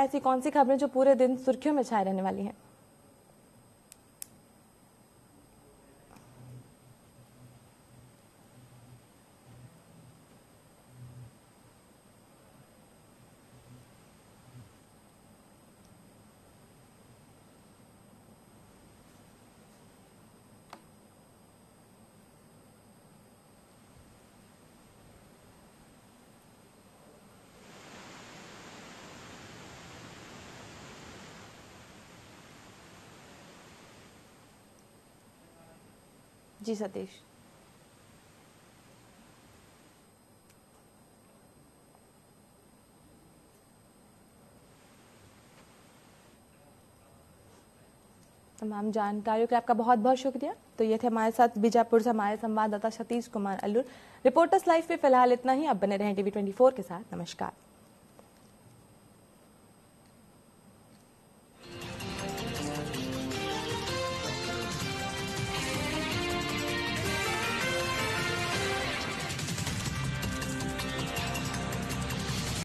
ऐसी कौन सी खबरें जो पूरे दिन सुर्खियों में छाए रहने वाली हैं? जी सतीश। तमाम जानकारियों के आपका बहुत बहुत शुक्रिया। तो ये थे हमारे साथ बीजापुर से हमारे संवाददाता सतीश कुमार अल्लूर। रिपोर्टर्स लाइफ पे फ़िलहाल इतना ही। अब बने रहें टीवी ट्वेंटी के साथ। नमस्कार।